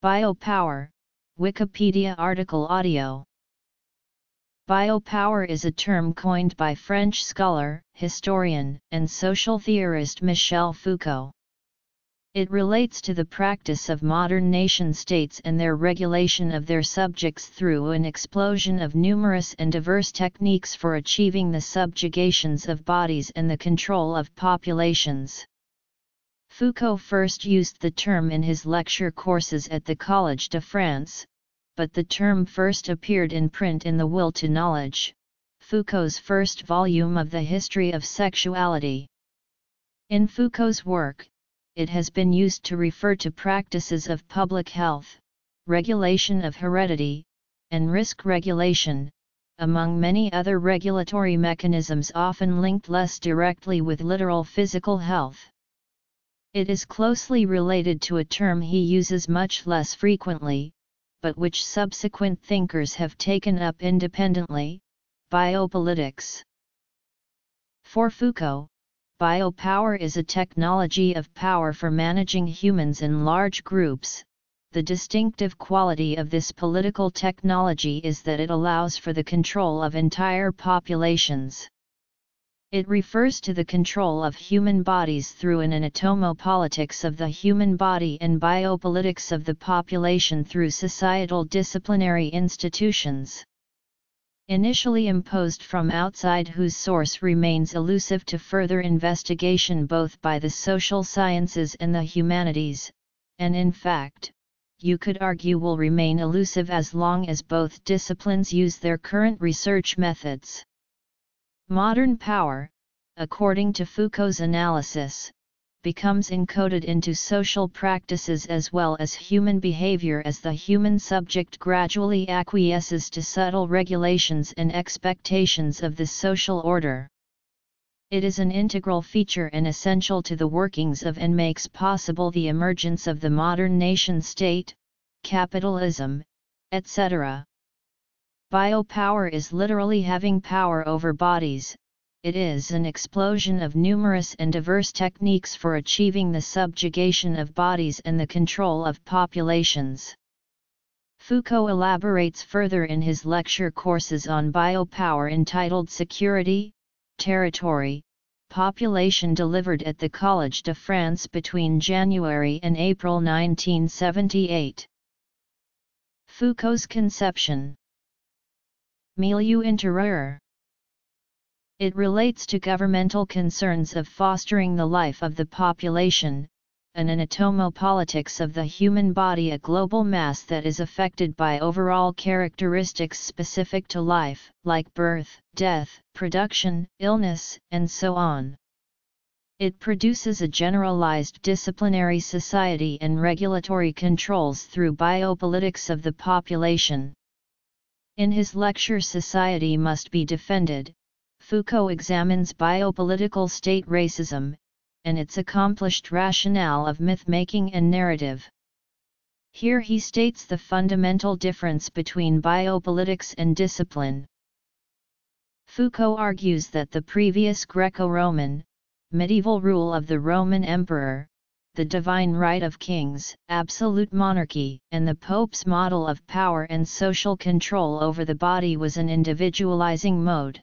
Biopower, Wikipedia article audio. Biopower is a term coined by French scholar, historian, and social theorist Michel Foucault. It relates to the practice of modern nation-states and their regulation of their subjects through an explosion of numerous and diverse techniques for achieving the subjugations of bodies and the control of populations. Foucault first used the term in his lecture courses at the Collège de France, but the term first appeared in print in The Will to Knowledge, Foucault's first volume of the history of sexuality. In Foucault's work, it has been used to refer to practices of public health, regulation of heredity, and risk regulation, among many other regulatory mechanisms often linked less directly with literal physical health. It is closely related to a term he uses much less frequently, but which subsequent thinkers have taken up independently, biopolitics. For Foucault, biopower is a technology of power for managing humans in large groups. The distinctive quality of this political technology is that it allows for the control of entire populations. It refers to the control of human bodies through an anatomopolitics of the human body and biopolitics of the population through societal disciplinary institutions. Initially imposed from outside whose source remains elusive to further investigation both by the social sciences and the humanities, and in fact, you could argue will remain elusive as long as both disciplines use their current research methods. Modern power, according to Foucault's analysis, becomes encoded into social practices as well as human behavior as the human subject gradually acquiesces to subtle regulations and expectations of the social order. It is an integral feature and essential to the workings of and makes possible the emergence of the modern nation-state, capitalism, etc. Biopower is literally having power over bodies, it is an explosion of numerous and diverse techniques for achieving the subjugation of bodies and the control of populations. Foucault elaborates further in his lecture courses on biopower entitled Security, Territory, Population delivered at the Collège de France between January and April 1978. Foucault's conception Milieu intérieur. It relates to governmental concerns of fostering the life of the population, an anatomopolitics of the human body a global mass that is affected by overall characteristics specific to life, like birth, death, production, illness, and so on. It produces a generalized disciplinary society and regulatory controls through biopolitics of the population. In his lecture Society Must Be Defended, Foucault examines biopolitical state racism, and its accomplished rationale of myth-making and narrative. Here he states the fundamental difference between biopolitics and discipline. Foucault argues that the previous Greco-Roman, medieval rule of the Roman emperor, the divine right of kings, absolute monarchy, and the Pope's model of power and social control over the body was an individualizing mode.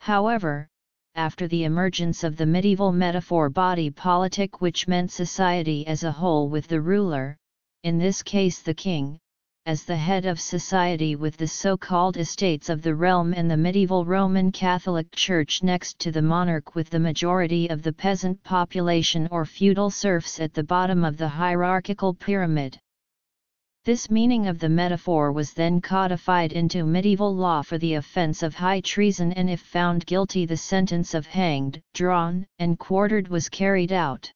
However, after the emergence of the medieval metaphor body politic which meant society as a whole with the ruler, in this case the king, as the head of society with the so-called estates of the realm and the medieval Roman Catholic Church next to the monarch with the majority of the peasant population or feudal serfs at the bottom of the hierarchical pyramid. This meaning of the metaphor was then codified into medieval law for the offence of high treason and if found guilty the sentence of hanged, drawn, and quartered was carried out.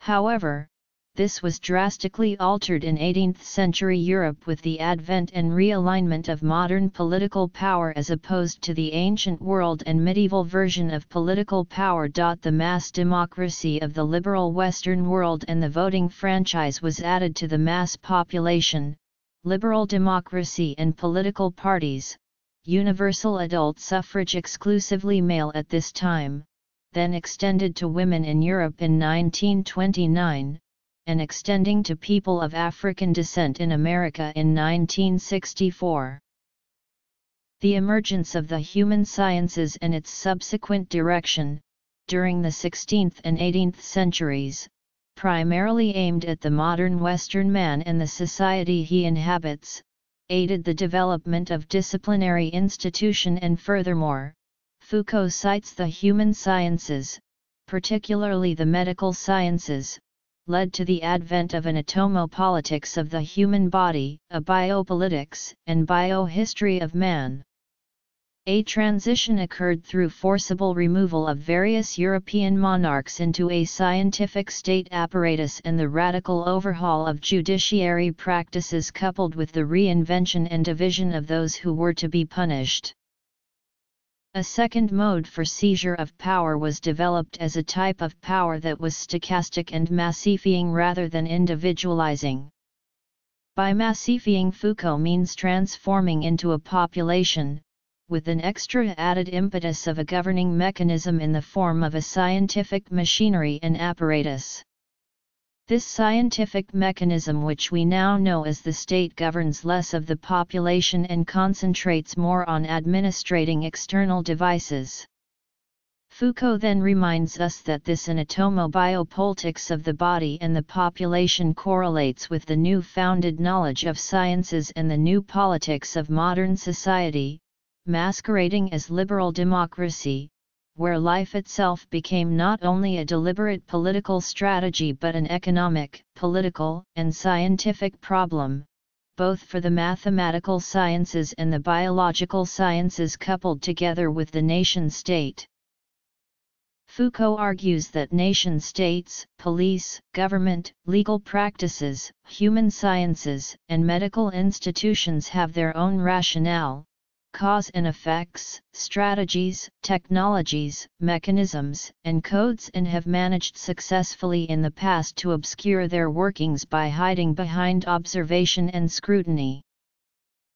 However, this was drastically altered in 18th-century Europe with the advent and realignment of modern political power as opposed to the ancient world and medieval version of political power. The mass democracy of the liberal Western world and the voting franchise was added to the mass population, liberal democracy and political parties, universal adult suffrage exclusively male at this time, then extended to women in Europe in 1929 and extending to people of African descent in America in 1964. The emergence of the human sciences and its subsequent direction, during the 16th and 18th centuries, primarily aimed at the modern Western man and the society he inhabits, aided the development of disciplinary institution and furthermore, Foucault cites the human sciences, particularly the medical sciences, led to the advent of an anatomopolitics of the human body, a biopolitics and biohistory of man. A transition occurred through forcible removal of various European monarchs into a scientific state apparatus and the radical overhaul of judiciary practices coupled with the reinvention and division of those who were to be punished. A second mode for seizure of power was developed as a type of power that was stochastic and massifying rather than individualizing. By massifying Foucault means transforming into a population, with an extra added impetus of a governing mechanism in the form of a scientific machinery and apparatus. This scientific mechanism which we now know as the state governs less of the population and concentrates more on administrating external devices. Foucault then reminds us that this anatomobiopolitics of the body and the population correlates with the new founded knowledge of sciences and the new politics of modern society, masquerading as liberal democracy, where life itself became not only a deliberate political strategy but an economic, political, and scientific problem, both for the mathematical sciences and the biological sciences coupled together with the nation-state. Foucault argues that nation-states, police, government, legal practices, human sciences, and medical institutions have their own rationale, cause and effects, strategies, technologies, mechanisms, and codes and have managed successfully in the past to obscure their workings by hiding behind observation and scrutiny.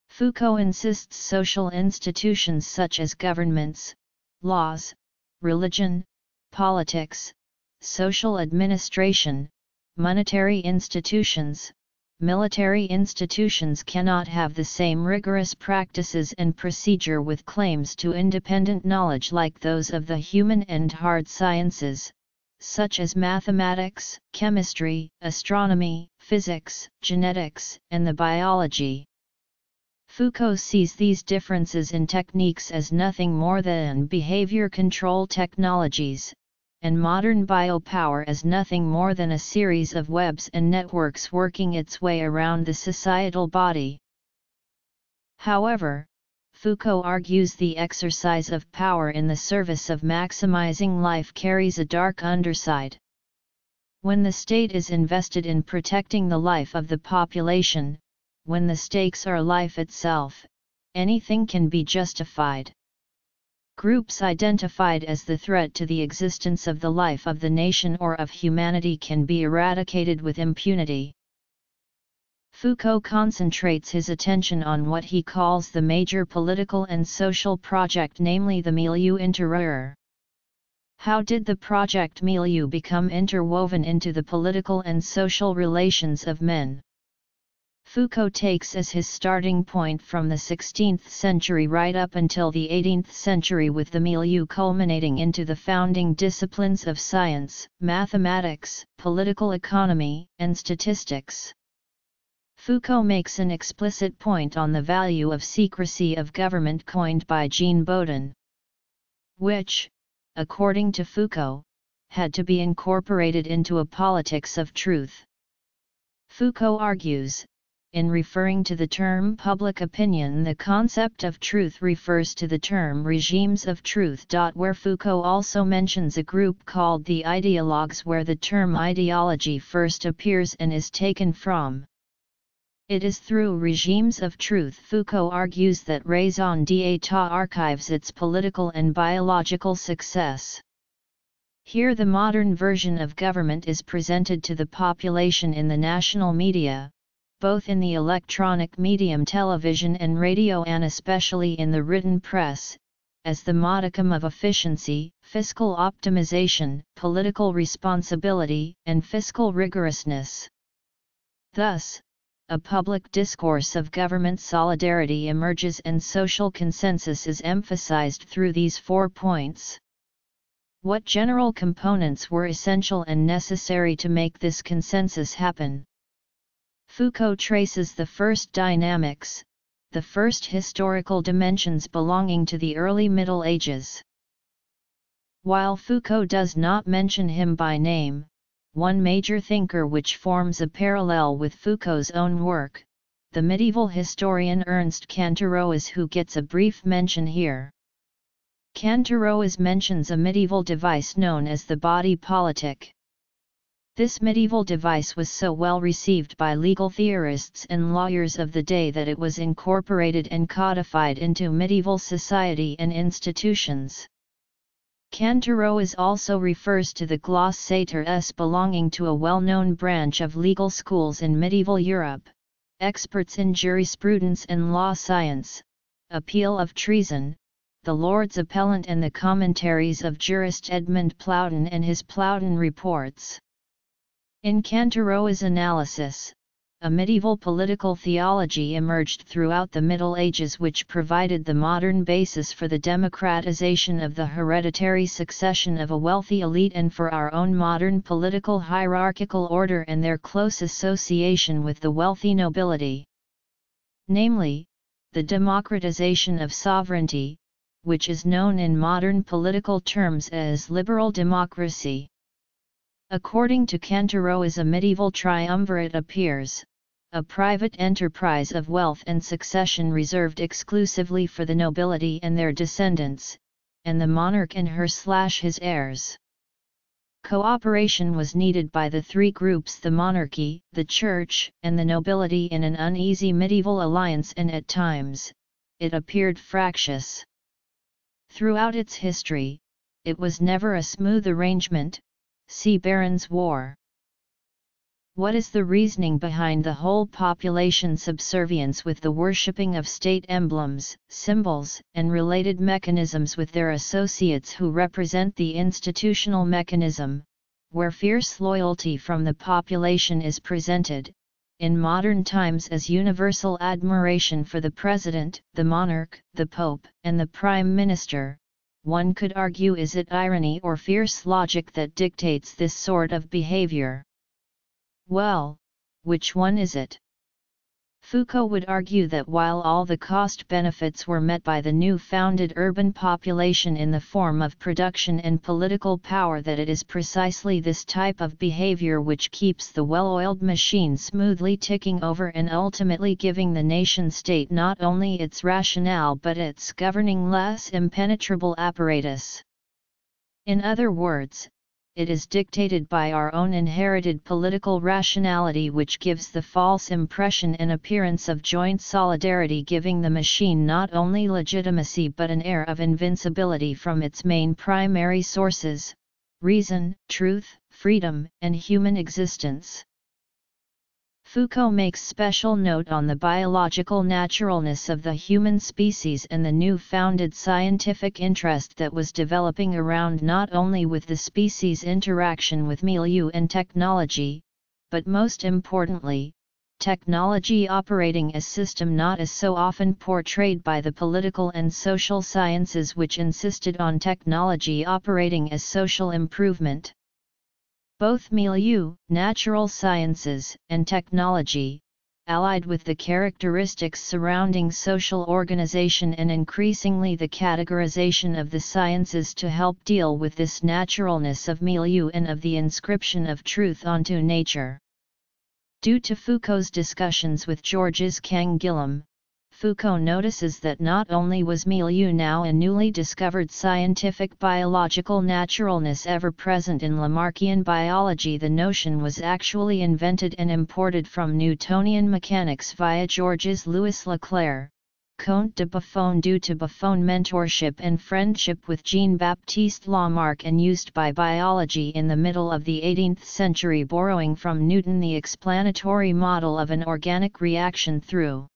Foucault insists social institutions such as governments, laws, religion, politics, social administration, monetary institutions, military institutions cannot have the same rigorous practices and procedure with claims to independent knowledge like those of the human and hard sciences, such as mathematics, chemistry, astronomy, physics, genetics, and the biology. Foucault sees these differences in techniques as nothing more than behavior control technologies, and modern biopower as nothing more than a series of webs and networks working its way around the societal body. However, Foucault argues the exercise of power in the service of maximizing life carries a dark underside. When the state is invested in protecting the life of the population, when the stakes are life itself, anything can be justified. Groups identified as the threat to the existence of the life of the nation or of humanity can be eradicated with impunity. Foucault concentrates his attention on what he calls the major political and social project namely the milieu intérieur. How did the project milieu become interwoven into the political and social relations of men? Foucault takes as his starting point from the 16th century right up until the 18th century with the milieu culminating into the founding disciplines of science, mathematics, political economy, and statistics. Foucault makes an explicit point on the value of secrecy of government coined by Jean Bodin. Which, according to Foucault, had to be incorporated into a politics of truth. Foucault argues, in referring to the term public opinion the concept of truth refers to the term regimes of truth. Where Foucault also mentions a group called the ideologues where the term ideology first appears and is taken from. It is through regimes of truth Foucault argues that raison d'etat archives its political and biological success. Here the modern version of government is presented to the population in the national media, both in the electronic medium television and radio and especially in the written press, as the modicum of efficiency, fiscal optimization, political responsibility, and fiscal rigorousness. Thus, a public discourse of government solidarity emerges and social consensus is emphasized through these four points. What general components were essential and necessary to make this consensus happen? Foucault traces the first dynamics, the first historical dimensions belonging to the early Middle Ages. While Foucault does not mention him by name, one major thinker which forms a parallel with Foucault's own work, the medieval historian Ernst Kantorowicz who gets a brief mention here. Kantorowicz mentions a medieval device known as the body politic. This medieval device was so well received by legal theorists and lawyers of the day that it was incorporated and codified into medieval society and institutions. Kantorowicz also refers to the glossator s belonging to a well-known branch of legal schools in medieval Europe, experts in jurisprudence and law science, appeal of treason, the Lord's Appellant and the commentaries of jurist Edmund Plowden and his Plowden reports. In Kantorowicz's analysis, a medieval political theology emerged throughout the Middle Ages which provided the modern basis for the democratization of the hereditary succession of a wealthy elite and for our own modern political hierarchical order and their close association with the wealthy nobility. Namely, the democratization of sovereignty, which is known in modern political terms as liberal democracy. According to Kantorowicz a medieval triumvirate appears, a private enterprise of wealth and succession reserved exclusively for the nobility and their descendants, and the monarch and her slash his heirs. Cooperation was needed by the three groups the monarchy, the church, and the nobility in an uneasy medieval alliance and at times, it appeared fractious. Throughout its history, it was never a smooth arrangement, see Baron's War. What is the reasoning behind the whole population subservience with the worshipping of state emblems, symbols, and related mechanisms with their associates who represent the institutional mechanism, where fierce loyalty from the population is presented, in modern times as universal admiration for the president, the monarch, the pope, and the prime minister, one could argue is it irony or fierce logic that dictates this sort of behavior? Well, which one is it? Foucault would argue that while all the cost benefits were met by the new founded urban population in the form of production and political power that it is precisely this type of behavior which keeps the well-oiled machine smoothly ticking over and ultimately giving the nation-state not only its rationale but its governing less impenetrable apparatus. In other words, it is dictated by our own inherited political rationality which gives the false impression and appearance of joint solidarity giving the machine not only legitimacy but an air of invincibility from its main primary sources, reason, truth, freedom, and human existence. Foucault makes special note on the biological naturalness of the human species and the new founded scientific interest that was developing around not only with the species' interaction with milieu and technology, but most importantly, technology operating as a system not as so often portrayed by the political and social sciences which insisted on technology operating as social improvement. Both milieu, natural sciences, and technology, allied with the characteristics surrounding social organization and increasingly the categorization of the sciences to help deal with this naturalness of milieu and of the inscription of truth onto nature. Due to Foucault's discussions with Georges Canguilhem, Foucault notices that not only was milieu now a newly discovered scientific biological naturalness ever present in Lamarckian biology the notion was actually invented and imported from Newtonian mechanics via Georges Louis Leclerc, Comte de Buffon due to Buffon mentorship and friendship with Jean-Baptiste Lamarck and used by biology in the middle of the 18th century borrowing from Newton the explanatory model of an organic reaction through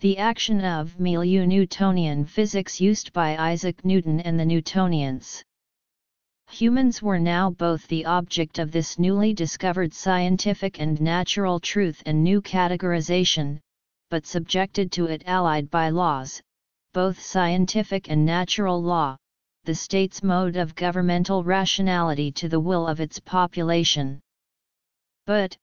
The action of milieu Newtonian physics used by Isaac Newton and the Newtonians. Humans were now both the object of this newly discovered scientific and natural truth and new categorization, but subjected to it allied by laws, both scientific and natural law, the state's mode of governmental rationality to the will of its population. But,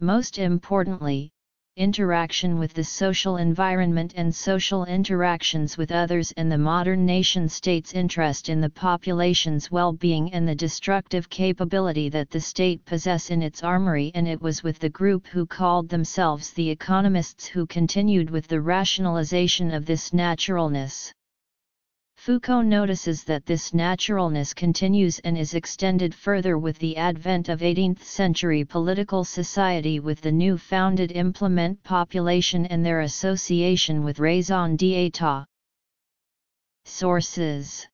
most importantly, interaction with the social environment and social interactions with others and the modern nation-state's interest in the population's well-being and the destructive capability that the state possess in its armory and it was with the group who called themselves the economists who continued with the rationalization of this naturalness. Foucault notices that this naturalness continues and is extended further with the advent of 18th-century political society with the new founded implement population and their association with raison d'etat. Sources